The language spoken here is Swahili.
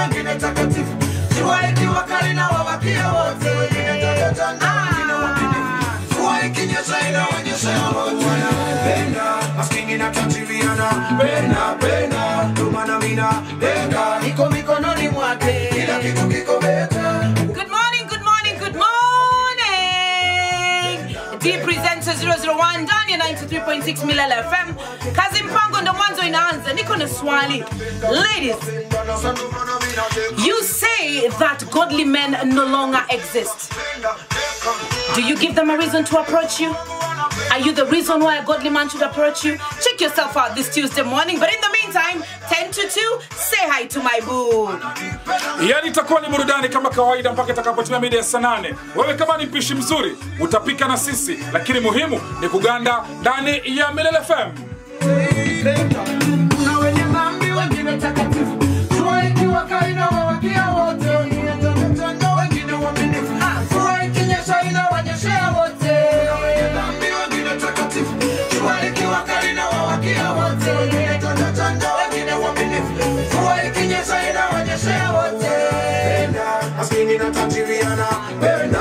wengine takatifu. Jua ikiwa kali na wawakia wote. Ah. Wengine takatana wengine waaminifu mvua ikinyesha inaonyesha wote. Wanapenda maskini na tajiriana penda penda maana mina. Niko mikononi mwake. Kila kitu kiko beta. Good morning, good morning, good morning. D presenter 001 ndani ya 93.6 Milele FM. Kazi mwanzo inaanza. Niko na swali. Ladies, you say that godly men no longer exist. Do you give them a reason to approach you? Are you the reason why a godly man should approach you? Check yourself out this Tuesday morning. But in the meantime, 10 to 2, say hi to my boo. yani itakuwa ni burudani kama kawaida mpaka itakapotimia mida ya saa nane wewe kama ni mpishi mzuri utapika na sisi lakini muhimu ni kuganda ndani ya milele fm kuna wenye dhambi, wengine takatifu, jua ikiwa kali inawawakia wote, wengine tangatanga, wengine uaminifu, jua ikinyesha inawanyeshea wote, kuna wenye dhambi, wengine takatifu, jua ikiwa kali inawawakia wote, wengine tangatanga, wengine uaminifu, jua ikinyesha inawanyeshea wote, maskini na tajiri anapenda